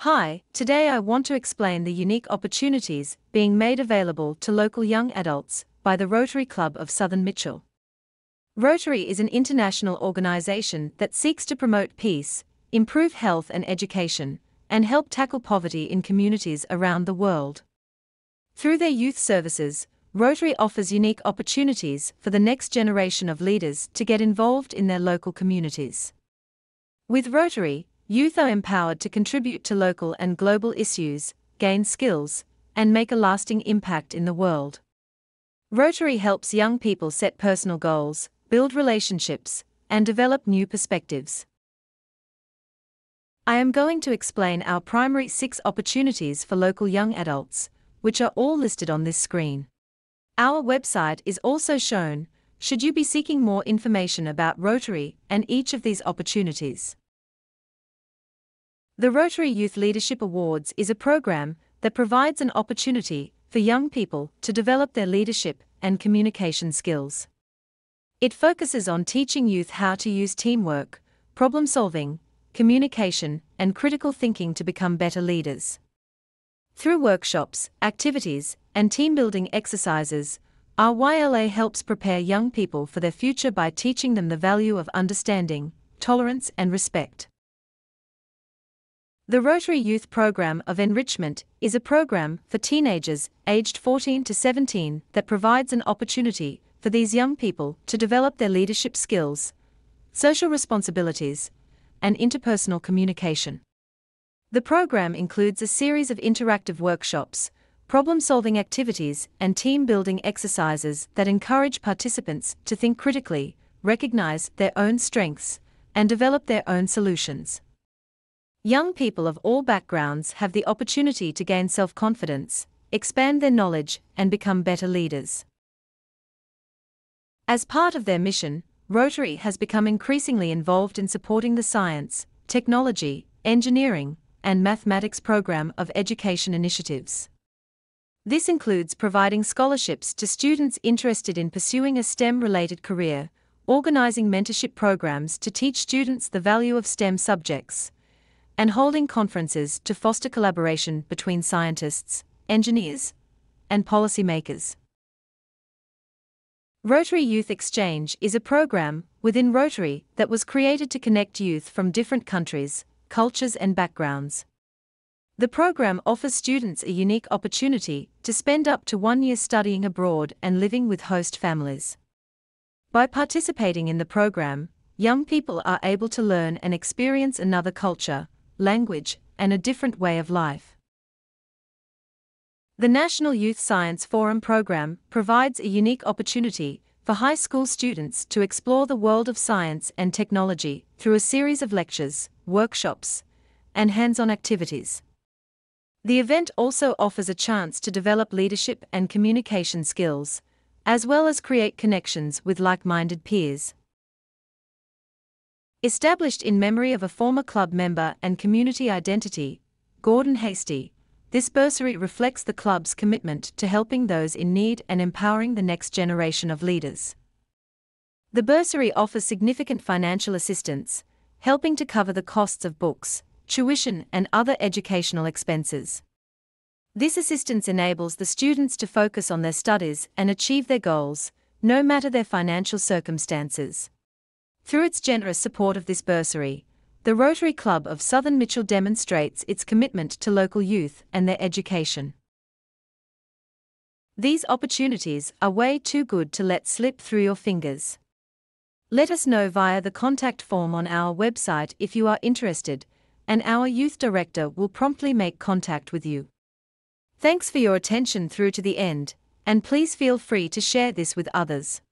Hi, today I want to explain the unique opportunities being made available to local young adults by the Rotary Club of Southern Mitchell. Rotary is an international organization that seeks to promote peace, improve health and education, and help tackle poverty in communities around the world. Through their youth services, Rotary offers unique opportunities for the next generation of leaders to get involved in their local communities. With Rotary, Youth are empowered to contribute to local and global issues, gain skills, and make a lasting impact in the world. Rotary helps young people set personal goals, build relationships, and develop new perspectives. I am going to explain our primary six opportunities for local young adults, which are all listed on this screen. Our website is also shown, should you be seeking more information about Rotary and each of these opportunities. The Rotary Youth Leadership Awards is a program that provides an opportunity for young people to develop their leadership and communication skills. It focuses on teaching youth how to use teamwork, problem solving, communication, and critical thinking to become better leaders. Through workshops, activities, and team building exercises, RYLA helps prepare young people for their future by teaching them the value of understanding, tolerance, and respect. The Rotary Youth Program of Enrichment is a program for teenagers aged 14 to 17 that provides an opportunity for these young people to develop their leadership skills, social responsibilities, and interpersonal communication. The program includes a series of interactive workshops, problem solving activities, and team building exercises that encourage participants to think critically, recognize their own strengths, and develop their own solutions. Young people of all backgrounds have the opportunity to gain self confidence, expand their knowledge, and become better leaders. As part of their mission, Rotary has become increasingly involved in supporting the science, technology, engineering, and mathematics program of education initiatives. This includes providing scholarships to students interested in pursuing a STEM related career, organizing mentorship programs to teach students the value of STEM subjects, and holding conferences to foster collaboration between scientists, engineers, and policymakers. Rotary Youth Exchange is a program within Rotary that was created to connect youth from different countries, cultures, and backgrounds. The program offers students a unique opportunity to spend up to one year studying abroad and living with host families. By participating in the program, young people are able to learn and experience another culture, language, and a different way of life. The National Youth Science Forum program provides a unique opportunity for high school students to explore the world of science and technology through a series of lectures, workshops, and hands on activities. The event also offers a chance to develop leadership and communication skills, as well as create connections with like minded peers. Established in memory of a former club member and community identity, Gordon Hasty, this bursary reflects the club's commitment to helping those in need and empowering the next generation of leaders. The bursary offers significant financial assistance, helping to cover the costs of books, tuition, and other educational expenses. This assistance enables the students to focus on their studies and achieve their goals, no matter their financial circumstances. Through its generous support of this bursary, the Rotary Club of Southern Mitchell demonstrates its commitment to local youth and their education. These opportunities are way too good to let slip through your fingers. Let us know via the contact form on our website if you are interested, and our youth director will promptly make contact with you. Thanks for your attention through to the end, and please feel free to share this with others.